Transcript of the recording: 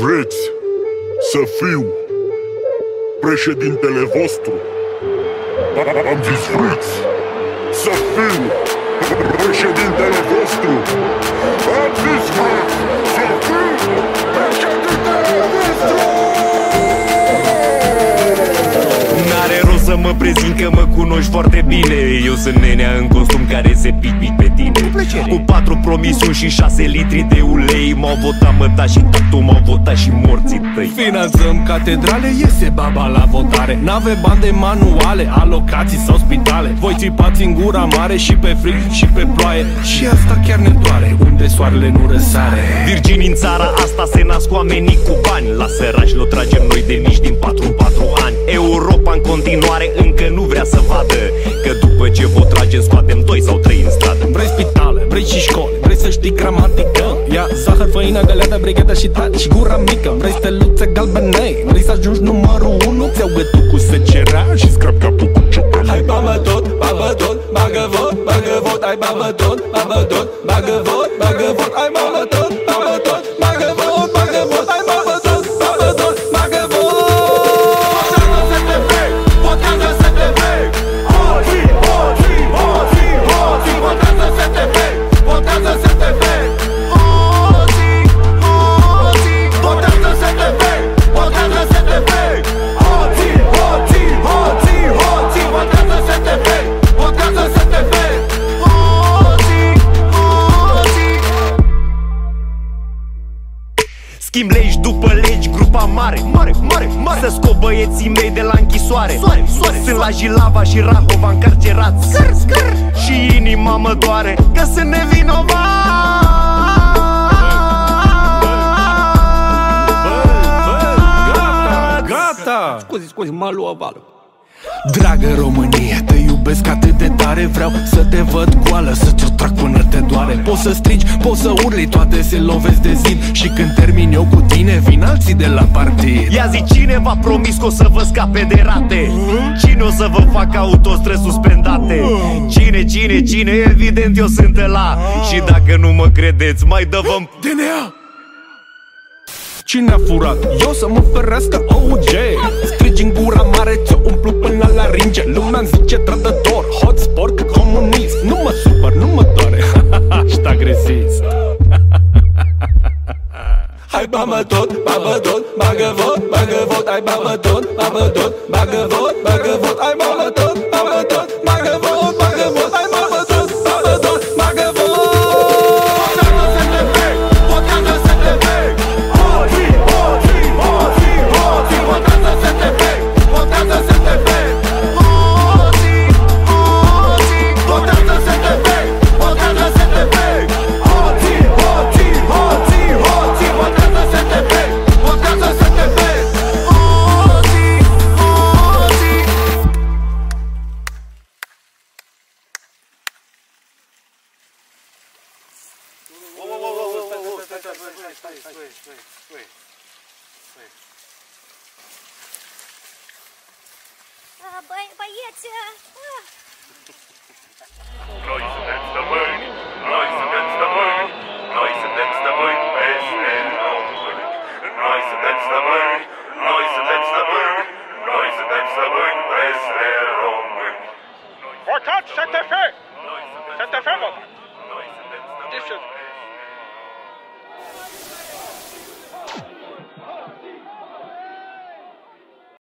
Vreți să fiu președintele vostru? Am zis vreți să fiu președintele vostru? Prezint că mă cunoști foarte bine. Eu sunt nenea în costum care se pic pe tine. Cu patru promisiuni și șase litri de ulei M-au votat măta și tatu, m-au votat și morții tăi. Finanțăm catedrale, iese baba la votare. N-ave bani de manuale, alocații sau spitale. Voi țipați în gura mare și pe frig și pe ploaie. Și asta chiar ne doare, unde soarele nu răsare. Virgini în țara asta se nasc oamenii cu bani. La săraci l-o tragem noi făină, găleată, brigheta și taci și gura mică. Vrei steluțe galbenei, vrei să ajungi numărul 1 Ți-au gătul cu secera și scrap capul cu ciocănei Hai babă tot, babă tot, bagă vot, bagă vot. Hai babă tot, babă tot, bagă vot, bagă vot. Hai babă tot, babă tot, Schimb legi după legi, grupa mare Mare, mare, mare Să scop băieții mei de la închisoare Soare, soare, Sunt la Jilava și Rahova încarcerați Scăr, scăr Și inima mă doare Că sunt nevinovat Gata! Scuzi, scuzi, mă lua valul Dragă Românie, te iubesc atât de tare Vreau să te văd goală, să ți-o trag până te doare. Poți să strigi, poți să urli, toate se lovesc de zid. Și când termin eu cu tine, vin alții de la partid. Ia zi cine v-a promis că o să vă scape de rate. Cine o să vă facă autostrăzi suspendate Cine, cine, cine, evident eu sunt la Și dacă nu mă credeți, mai dă-vă DNA Cine a furat? Eu să mă ferească OG Strigi în gura mare, ți-o umplu până la ringe. Lumea-mi zice trădător, hot sport, comunist. Nu mă supăr, nu mă doare, Ești agresist Hai babă tot, babă tot, bagă vot, bagă vot. Hai babă tot, babă tot, bagă vot, bagă vot Во, во, во, во, во, во, стой, стой, стой, стой, стой, стой, стой, стой. Боец! Кайся, это мы!